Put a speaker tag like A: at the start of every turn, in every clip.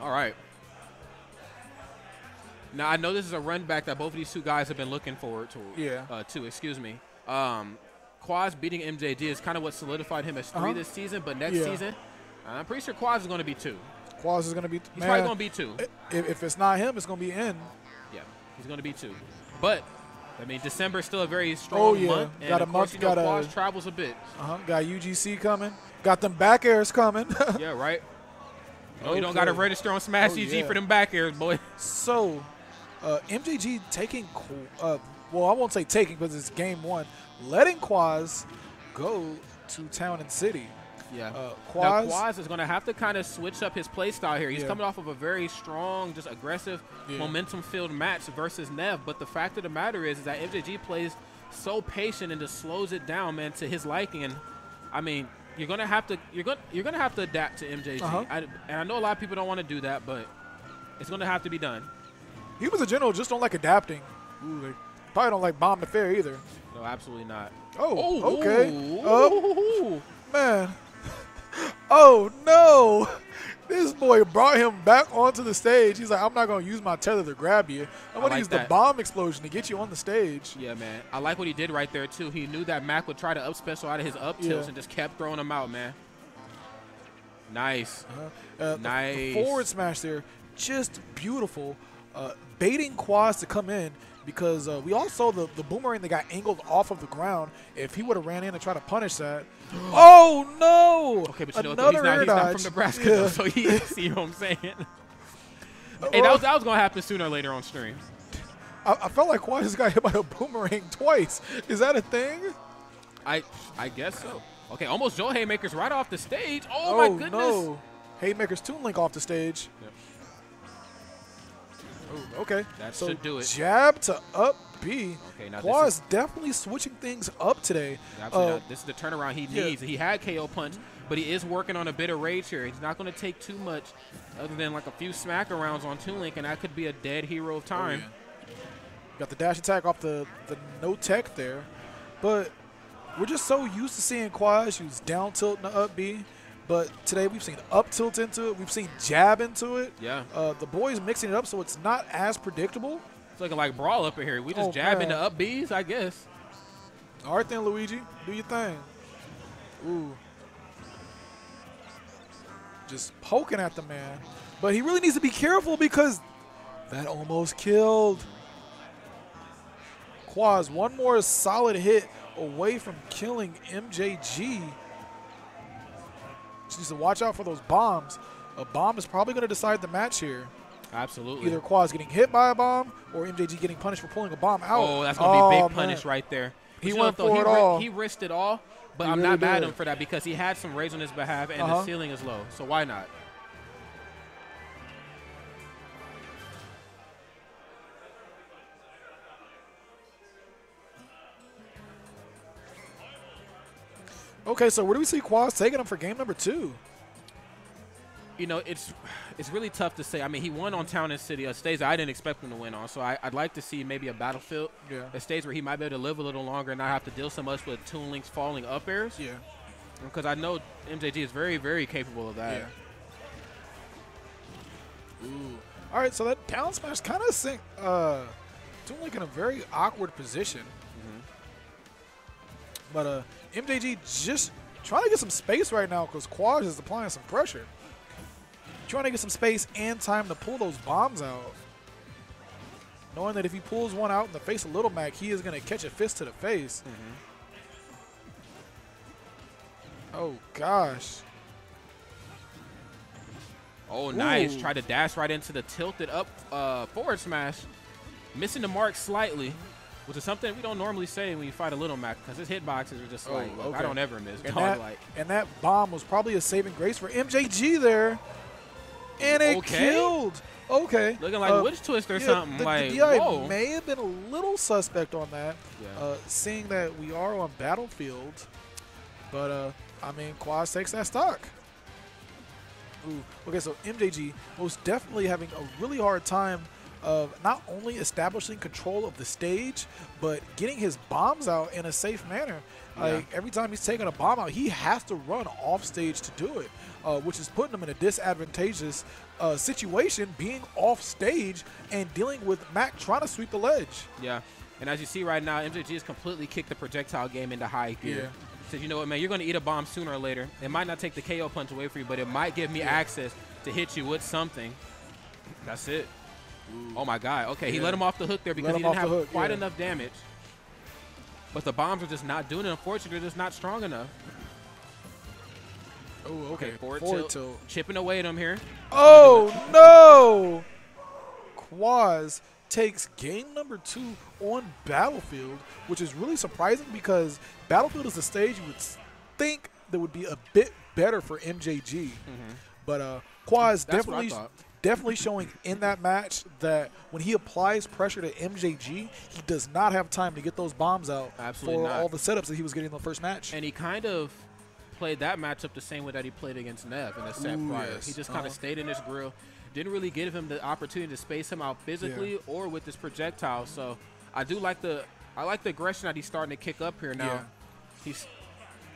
A: All right. Now I know this is a run back that both of these two guys have been looking forward to.
B: Yeah.
A: Uh, to excuse me. Um, Kwaz beating MJG is kind of what solidified him as 3
B: Uh-huh.
A: this season, but next
B: Yeah.
A: season, I'm pretty sure Kwaz is going to be two.
B: Kwaz is going to be.
A: He's
B: man,
A: probably going to be two.
B: If, if it's not him, it's going to be in.
A: Yeah, he's going to be two. But I mean, December is still a very strong
B: Oh, yeah.
A: month, and
B: Got a month,
A: you know,
B: got a-
A: Kwaz travels a bit.
B: Uh-huh. Got UGC coming. Got them back airs coming.
A: Yeah, right. Oh, you don't got to register on Smash
B: Oh,
A: CG
B: yeah.
A: for them back airs, boy.
B: so, uh, MJG taking, uh, well, I won't say taking because it's game one, letting Kwaz go to Town and City.
A: Yeah.
B: Uh,
A: Now,
B: Kwaz,
A: Kwaz is going to have to kind of switch up his play style here. He's
B: Yeah.
A: coming off of a very strong, just aggressive,
B: Yeah.
A: momentum-filled match versus Nev. But the fact of the matter is, is that MJG plays so patient and just slows it down, man, to his liking. And I mean, you're gonna have to you're gonna you're gonna have to adapt to MJG.
B: Uh-huh.
A: I, and I know a lot of people don't want to do that, but it's gonna have to be done.
B: humans in general just don't like adapting. Ooh, they probably don't like bomb the fair either.
A: No, absolutely not.
B: Oh, okay.
A: ooh, ooh.
B: Man. Oh no! This boy brought him back onto the stage. He's like, I'm not gonna use my tether to grab you. I'm
A: I
B: gonna use
A: that.
B: the bomb explosion to get you on the stage.
A: Yeah, man. I like what he did right there too. He knew that Mac would try to up special out of his up tilts
B: Yeah.
A: and just kept throwing him out, man. Nice.
B: Uh, the- the
A: Nice.
B: forward smash there, just beautiful. Uh, baiting Kwaz to come in because uh, we all saw the, the boomerang that got angled off of the ground. If he would have ran in and tried to punish that. oh no!
A: Okay, but you know what, he's, not, he's not from Nebraska,
B: Yeah.
A: though, so he see what I'm saying. hey, that was, that was going to happen sooner or later on streams.
B: I, I felt like Kwaz just got hit by a boomerang twice. Is that a thing?
A: I I guess so. Okay, almost Joe Haymakers right off the stage. Oh, my goodness.
B: no! Haymaker's Toon Link off the stage.
A: Yep.
B: Oh, okay.
A: That
B: so
A: should do it.
B: Jab to up B.
A: Okay, now this is-
B: definitely switching things up today. Uh.
A: This is the turnaround he
B: yeah.
A: needs. He had KO punch, but he is working on a bit of rage here. He's not going to take too much other than like a few smack arounds on Toon Link, and that could be a dead hero of time.
B: Got the dash attack off the, the no tech there. But we're just so used to seeing Kwaz use down tilt and up B. But today we've seen up tilt into it. We've seen jab into it.
A: Yeah.
B: Uh, the boys mixing it up so it's not as predictable.
A: It's looking like brawl up in here. We just
B: Oh,
A: jab
B: man.
A: into up Bs, I guess.
B: All right then, Luigi. Do your thing. Ooh. Just poking at the man. But he really needs to be careful because that almost killed. Kwaz, one more solid hit away from killing MJG. Just needs to watch out for those bombs. A bomb is probably going to decide the match here.
A: Absolutely.
B: Either Kwaz getting hit by a bomb or MJG getting punished for pulling a bomb out.
A: Oh, that's be a
B: Oh,
A: big punish
B: man.
A: right there. But
B: He
A: know
B: went
A: though?
B: for
A: he
B: it all.
A: He risked it all, but
B: He
A: I'm
B: really
A: not mad at him for that because he had some rage on his behalf and
B: Uh-huh.
A: the ceiling is low. So why not?
B: Okay, so where do we see Kwaz taking him for game number two?
A: You know, it's it's really tough to say. I mean, he won on Town and City, a stage that I didn't expect him to win on. So I, I'd like to see maybe a Battlefield,
B: Yeah.
A: a stage where he might be able to live a little longer and not have to deal so much with Toon Link's falling up airs.
B: Yeah.
A: Because I know MJG is very, very capable of that.
B: Ooh. All right, so that down smash kind of sink uh Toon Link in a very awkward position.
A: Mm-hmm.
B: But uh MJG just trying to get some space right now because Kwaz is applying some pressure. Trying to get some space and time to pull those bombs out. Knowing that if he pulls one out in the face of Little Mac, he is going to catch a fist to the face. Oh, gosh.
A: Oh, nice.
B: Ooh.
A: Tried to dash right into the tilted up uh, forward smash. Missing the mark slightly, which is something we don't normally say when you fight a little Mac because his hitboxes are just
B: Oh,
A: like, look, I don't ever miss.
B: And that,
A: like.
B: and that bomb was probably a saving grace for MJG there. And it
A: Okay.
B: killed. Okay.
A: Looking like
B: Uh,
A: Witch Twist or
B: yeah,
A: something.
B: The,
A: like,
B: the DI
A: whoa.
B: may have been a little suspect on that,
A: Yeah.
B: uh, seeing that we are on Battlefield. But, uh, I mean, Kwaz takes that stock. Ooh. Okay, so MJG most definitely having a really hard time of not only establishing control of the stage, but getting his bombs out in a safe manner. Like every time he's taking a bomb out, he has to run off stage to do it, uh, which is putting him in a disadvantageous uh, situation, being off stage and dealing with Mac trying to sweep the ledge.
A: Yeah. And as you see right now, MJG has completely kicked the projectile game into high gear.
B: Yeah.
A: Says, you know what, man, you're going to eat a bomb sooner or later. It might not take the KO punch away from you, but it might give me access to hit you with something. That's it. Oh my God. Okay, he let him off the hook there because he didn't have
B: hook,
A: quite
B: yeah.
A: enough damage. But the bombs are just not doing it. Unfortunately, they're just not strong enough.
B: Oh, okay.
A: Forward,
B: Forward
A: tilt,
B: tilt.
A: chipping away at him here.
B: Oh no! Kwaz takes game number two on Battlefield, which is really surprising because Battlefield is a stage you would think that would be a bit better for MJG. But uh,
A: Kwaz. That's
B: definitely. Definitely showing in that match that when he applies pressure to MJG, he does not have time to get those bombs out
A: Absolutely
B: for
A: not.
B: all the setups that he was getting in the first match.
A: And he kind of played that matchup the same way that he played against Nev in the set
B: Ooh,
A: prior.
B: yes.
A: He just kind
B: Uh-huh.
A: of stayed in his grill. Didn't really give him the opportunity to space him out physically or with his projectile. So I do like the I like the aggression that he's starting to kick up here now.
B: Yeah.
A: He's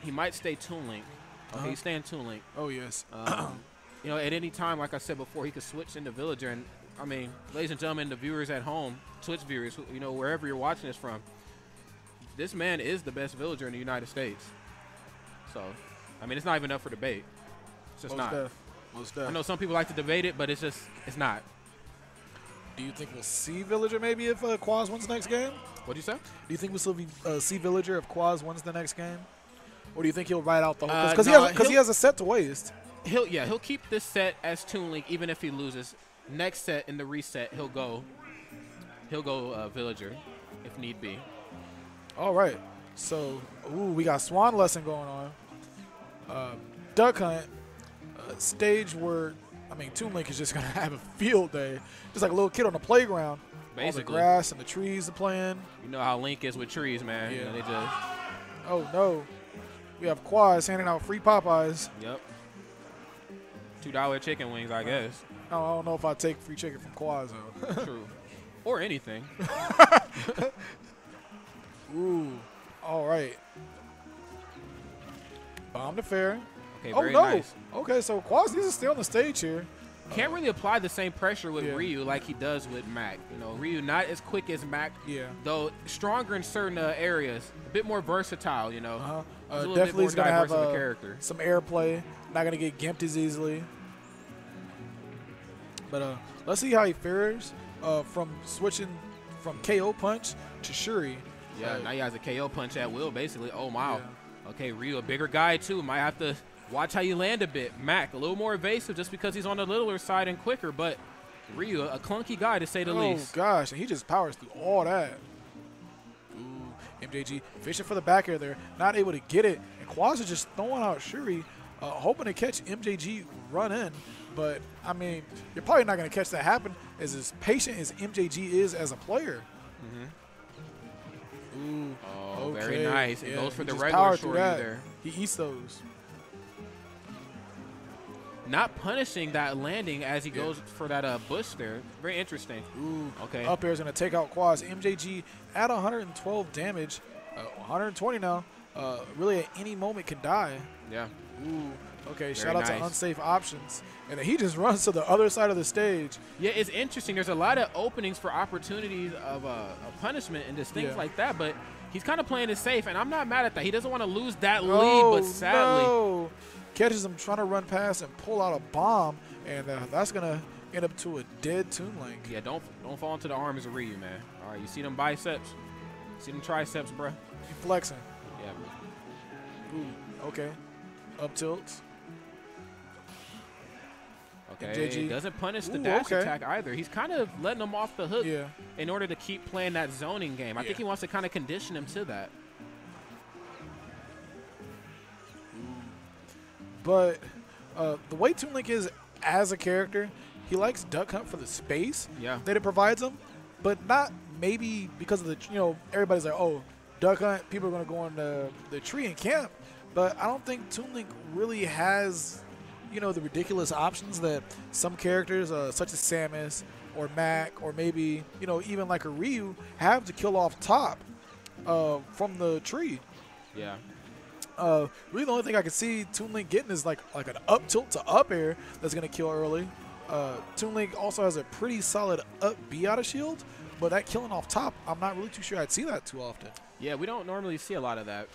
A: he might stay Toon Link. Okay,
B: Uh-huh.
A: he's staying Toon Link.
B: oh yes.
A: Um, you know, at any time, like I said before, he could switch into Villager. And I mean, ladies and gentlemen, the viewers at home, Twitch viewers, you know, wherever you're watching this from, this man is the best Villager in the United States. So, I mean, it's not even up for debate. It's just
B: Most
A: not.
B: Most def.
A: I know some people like to debate it, but it's just, it's not.
B: Do you think we'll see Villager maybe if uh, Kwaz wins the next game?
A: What do you say?
B: Do you think we'll still be, uh, see Villager if Kwaz wins the next game? Or do you think he'll ride out the whole?
A: Uh,
B: Because
A: no,
B: he, has- he has a set to waste.
A: He'll, yeah, he'll keep this set as Toon Link even if he loses. Next set in the reset, he'll go, he'll go uh, Villager, if need be.
B: All right. So, ooh, we got Swan Lesson going on. Uh, Duck Hunt, uh, stage where, I mean, Toon Link is just going to have a field day. Just like a little kid on the playground. All the grass and the trees are playing.
A: You know how Link is with trees, man. You
B: Yeah.
A: know, they just,
B: Oh, no. We have Kwaz handing out free Popeyes.
A: Yep. Two dollar chicken wings, I guess.
B: No, I don't know if I take free chicken from Kwaz, though.
A: True. Or anything.
B: Ooh. All right. Bomb the fair.
A: Okay,
B: Oh
A: very
B: no.
A: nice.
B: Okay, so Kwaz to stay on the stage here.
A: Can't really apply the same pressure with
B: Yeah.
A: Ryu like he does with Mac. You know, Ryu not as quick as Mac,
B: Yeah.
A: though stronger in certain uh, areas. A bit more versatile, you know.
B: Uh-huh. Uh, definitely
A: more
B: gonna have uh,
A: character.
B: some airplay. Not gonna get gimped as easily. But uh, let's see how he fares uh, from switching from KO punch to Shuri.
A: Yeah,
B: Uh,
A: now he has a KO punch at will, basically. Oh, wow.
B: Yeah.
A: Okay, Ryu, a bigger guy, too. Might have to watch how you land a bit. Mac, a little more evasive just because he's on the littler side and quicker, but Ryu, a clunky guy, to say the
B: oh
A: least.
B: Oh, gosh, and he just powers through all that. Ooh, MJG fishing for the back air there, not able to get it, and Kwaz is just throwing out Shuri, uh, hoping to catch MJG run in. But I mean, you're probably not going to catch that happen as as patient as MJG is as a player. Mhm. Ooh,
A: Oh, very nice. It
B: yeah,
A: goes for
B: he
A: the regular shorty there.
B: He eats those.
A: Not punishing that landing as he
B: Yeah.
A: goes for that uh, bush there. Very interesting.
B: Ooh,
A: Okay.
B: Up air is going to take out Kwaz. MJG at 112 damage, uh, 120 now. Uh, really, at any moment can die.
A: Yeah.
B: Ooh, okay.
A: Very
B: shout out to unsafe options, and he just runs to the other side of the stage.
A: Yeah, it's interesting. There's a lot of openings for opportunities of, uh, of punishment and just things
B: Yeah.
A: like that, but he's kind of playing it safe, and I'm not mad at that. He doesn't want to lose that lead,
B: oh,
A: but sadly,
B: no. Catches him trying to run past and pull out a bomb, and uh, that's gonna end up to a dead Toon Link.
A: yeah, don't don't fall into the arms of Ryu, man. All right, you see them biceps, see them triceps, bro?
B: He flexing.
A: Yeah.
B: Ooh, okay. Up tilts.
A: Okay.
B: JG.
A: Doesn't punish the
B: Ooh,
A: dash
B: okay.
A: attack either. He's kind of letting him off the hook
B: Yeah.
A: in order to keep playing that zoning game. I think he wants to kind of condition him to that.
B: But uh, the way Toon Link is as a character, he likes Duck Hunt for the space
A: Yeah.
B: that it provides him, but not maybe because of the you know everybody's like oh Duck Hunt people are gonna go on the the tree and camp, but I don't think Toon Link really has you know, the ridiculous options that some characters, uh, such as Samus or Mac, or maybe you know even like a Ryu, have to kill off top uh, from the tree.
A: Yeah.
B: Uh, really, the only thing I can see Toon Link getting is like like an up tilt to up air that's gonna kill early. Uh, Toon Link also has a pretty solid up B out of shield, but that killing off top, I'm not really too sure I'd see that too often.
A: Yeah, we don't normally see a lot of that.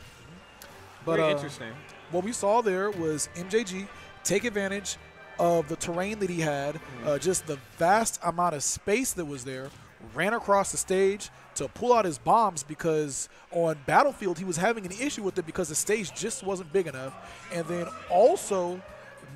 B: But
A: Very
B: uh,
A: interesting.
B: what we saw there was MJG take advantage of the terrain that he had, uh, just the vast amount of space that was there, ran across the stage to pull out his bombs because on Battlefield he was having an issue with it because the stage just wasn't big enough. And then also,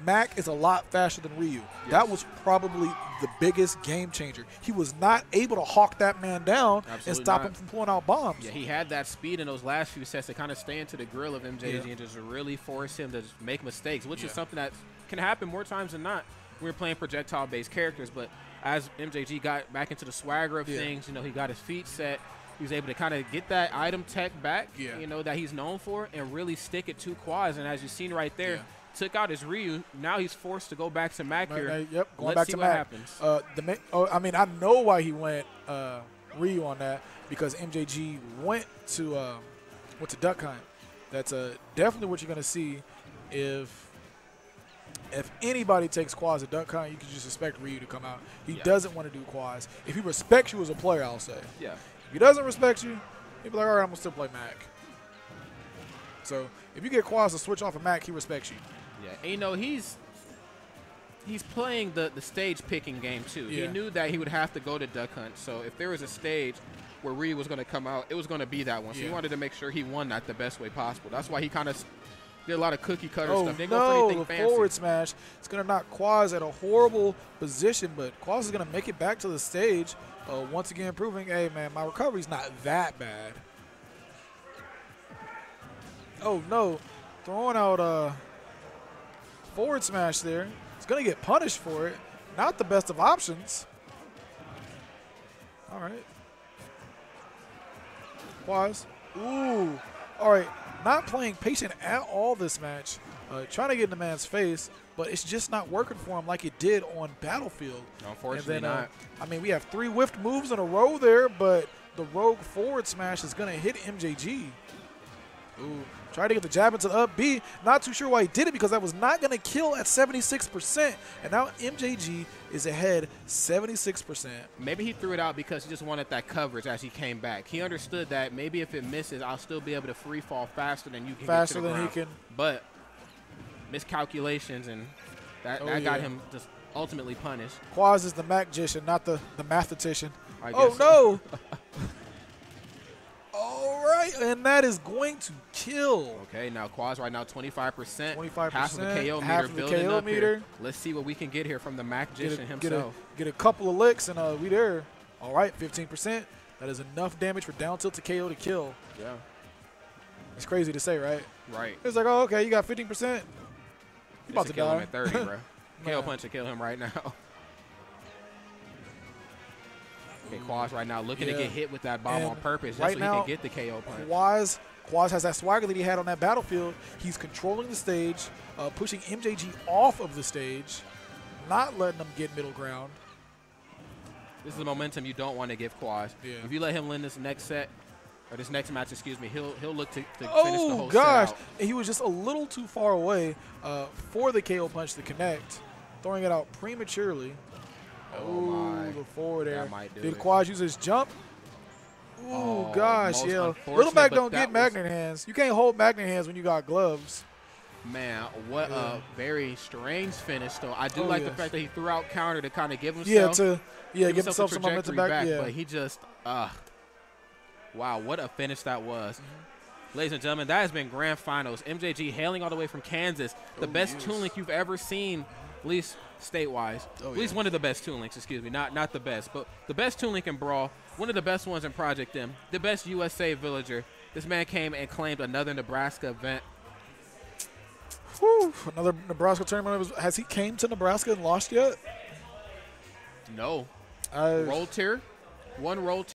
B: Mac is a lot faster than Ryu. That was probably the biggest game changer. He was not able to hawk that man down and stop
A: not.
B: him from pulling out bombs.
A: Yeah, he had that speed in those last few sets to kind of stay into the grill of MJG
B: Yeah.
A: and just really force him to just make mistakes, which is something that can happen more times than not. when We're playing projectile-based characters, but as MJG got back into the swagger of
B: Yeah.
A: things, you know, he got his feet set. He was able to kind of get that item tech back,
B: Yeah.
A: you know, that he's known for, and really stick it to Kwaz. And as you've seen right there,
B: Yeah.
A: took out his Ryu. Now he's forced to go back to Mac
B: Right,
A: here.
B: right, yep, going
A: Let's
B: back
A: see
B: to
A: what
B: Mac.
A: happens.
B: Uh, the oh, I mean, I know why he went uh, Ryu on that because MJG went to uh, went to Duck Hunt. That's uh, definitely what you're gonna see if if anybody takes Kwaz at Duck Hunt. You can just expect Ryu to come out. He
A: Yeah.
B: doesn't want to do Kwaz. If he respects you as a player, I'll say.
A: Yeah.
B: If he doesn't respect you, he'll be like, all right, I'm gonna still play Mac. So if you get Kwaz to switch off of Mac, he respects you.
A: Yeah, and you know he's he's playing the the stage picking game too.
B: Yeah.
A: He knew that he would have to go to Duck Hunt. So if there was a stage where Ryu was going to come out, it was going to be that one. So he wanted to make sure he won that the best way possible. That's why he kind of did a lot of cookie cutter
B: Oh
A: stuff. They go for
B: no,
A: anything
B: the forward smash. It's going to knock Kwaz at a horrible position, but Kwaz is going to make it back to the stage. Uh, once again, proving, hey, man, my recovery's not that bad. Oh, no. Throwing out a forward smash there. It's going to get punished for it. Not the best of options. All right. Kwaz. Ooh. All right. Not playing patient at all this match. Uh, trying to get in the man's face, but it's just not working for him like it did on Battlefield.
A: Unfortunately
B: and then, uh. I mean, we have three whiffed moves in a row there, but the rogue forward smash is going to hit MJG. Ooh. Tried to get the jab into the up B. Not too sure why he did it because that was not going to kill at 76%. And now MJG is ahead 76%.
A: Maybe he threw it out because he just wanted that coverage as he came back. He understood that maybe if it misses, I'll still be able to free fall faster than you can.
B: Faster
A: get to the
B: than he can.
A: But miscalculations and that,
B: Oh,
A: that got him just ultimately punished.
B: Kwaz is the magician, not the, the mathematician.
A: I
B: Oh no! And that is going to kill.
A: Okay, now Kwaz right now 25%.
B: 25%,
A: Half of the KO meter
B: the
A: building
B: KO
A: up here. Let's see what we can get here from the Mac
B: Get
A: Magician
B: a, get, a,
A: himself.
B: get a couple of licks, and uh, we there. All right, 15%. That is enough damage for down tilt to KO to kill.
A: Yeah,
B: It's crazy to say, right?
A: right.
B: It's like, oh, okay, you got 15%. You about
A: to kill
B: die.
A: him at 30, bro. KO punch to kill him right now. Kwaz right now looking
B: Yeah.
A: to get hit with that bomb
B: And
A: on purpose just
B: right
A: so
B: now,
A: he can get the KO punch.
B: Kwaz, Kwaz has that swagger that he had on that battlefield. He's controlling the stage, uh, pushing MJG off of the stage, not letting them get middle ground.
A: This is the momentum you don't want to give Kwaz.
B: Yeah.
A: If you let him win this next set, or this next match, excuse me, he'll he'll look to, to finish the
B: Oh
A: whole
B: gosh,
A: set out.
B: And he was just a little too far away uh, for the KO punch to connect, throwing it out prematurely.
A: Oh, my.
B: the forward
A: That
B: air.
A: might do
B: Did
A: it.
B: Kwaz use his jump? Ooh,
A: Oh,
B: gosh, yeah. Little Mac don't get magnet hands. You can't hold magnet hands when you got gloves.
A: Man, what
B: Yeah.
A: a very strange finish, though. I do
B: Oh,
A: like
B: yes.
A: the fact that he threw out counter to kind of give himself,
B: Yeah, to yeah,
A: give
B: give
A: himself
B: himself some momentum
A: trajectory
B: back. yeah.
A: But he just, uh, wow, what a finish that was.
B: Mm-hmm.
A: Ladies and gentlemen, that has been grand finals. MJG hailing all the way from Kansas, the
B: Oh,
A: best
B: yes.
A: You've ever seen, at least state-wise.
B: Oh,
A: at least
B: yeah.
A: one of the best Toon Links, excuse me, not not the best, but the best Toon Link in Brawl, one of the best ones in Project M, the best USA villager. This man came and claimed another Nebraska event.
B: Whew, another Nebraska tournament. Was, has he came to Nebraska and lost yet?
A: No,
B: I,
A: roll tier, one roll